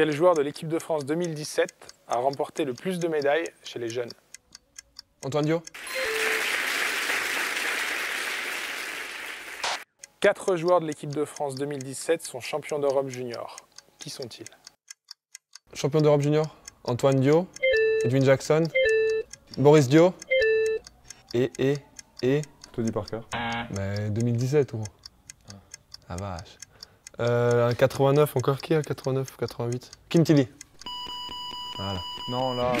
Quel joueur de l'équipe de France 2017 a remporté le plus de médailles chez les jeunes? Antoine Dio Quatre joueurs de l'équipe de France 2017 sont champions d'Europe junior. Qui sont-ils? Champion d'Europe junior Antoine Dio, Edwin Jackson, Boris Dio et et et Tony Parker. bah, 2017 gros. La vache. Euh, un 89 encore qui un 89 88 Kim Tilly. Voilà. Non, là.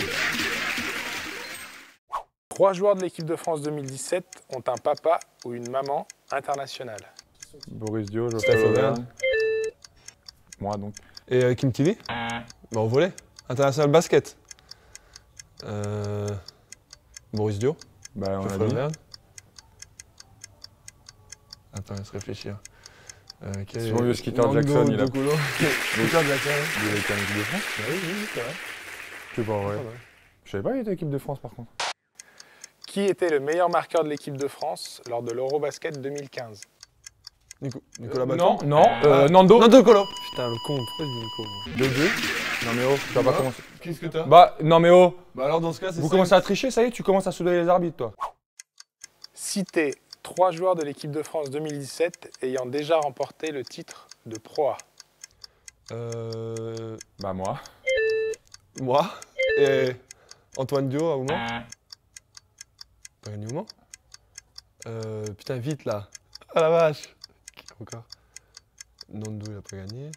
Trois joueurs de l'équipe de France 2017 ont un papa ou une maman internationale. Boris Dio, Geoffrey Auvergne. Auvergne. Moi donc. Et euh, Kim Tilly? Bah au volet. International basket. Euh, Boris Dio. Bah, on a Geoffrey dit. Auvergne. Attends, laisse réfléchir. Euh, quel Sinon, est- le Skeeter Nando Jackson, il a-. Skeeter Jackson. Il avait été en équipe de France Ah oui, oui, c'est vrai. C'est pas vrai. Pas mal. Je savais pas qu'il était équipe de France par contre. Qui était le meilleur marqueur de l'équipe de France lors de l'Eurobasket 2015 Nico- Nicolas Non, Baton. non, euh, Nando. Nando Colo. Putain, le con, pourquoi je dis Nico 2-2. Non mais oh, tu vas pas Non. commencer. Qu'est-ce que t'as? Bah, non mais oh, Bah alors dans ce cas, c'est vous commencez à tricher, ça y est, tu commences à souder les arbitres toi. Citez trois joueurs de l'équipe de France 2017 ayant déjà remporté le titre de Pro A. Euh, Bah moi. moi et Antoine Dio à Ouman. Pas gagné Ouman euh, Putain, vite là. Ah la vache. Qui Encore. Nando, il a pas gagné.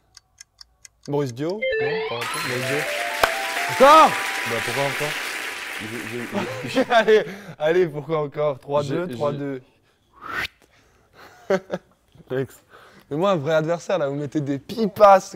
Boris Dio Non, pas encore. Dio. Encore Bah pourquoi encore? Allez, allez, pourquoi encore? 3-2, J'ai- 3-2. Mais moi, un vrai adversaire là, vous mettez des pipasses.